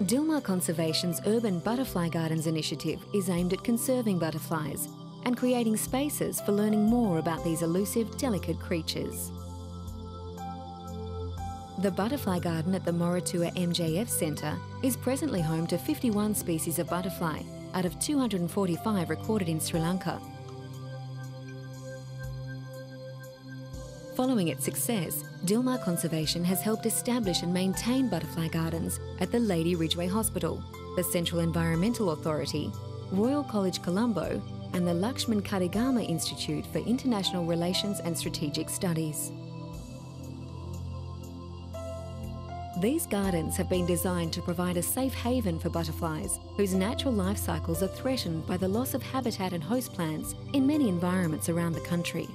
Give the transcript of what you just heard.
Dilmah Conservation's Urban Butterfly Gardens initiative is aimed at conserving butterflies and creating spaces for learning more about these elusive, delicate creatures. The Butterfly Garden at the Moratuwa MJF Centre is presently home to 51 species of butterfly out of 245 recorded in Sri Lanka. Following its success, Dilmah Conservation has helped establish and maintain butterfly gardens at the Lady Ridgeway Hospital, the Central Environmental Authority, Royal College Colombo, and the Lakshman Kadiragamar Institute for International Relations and Strategic Studies. These gardens have been designed to provide a safe haven for butterflies whose natural life cycles are threatened by the loss of habitat and host plants in many environments around the country.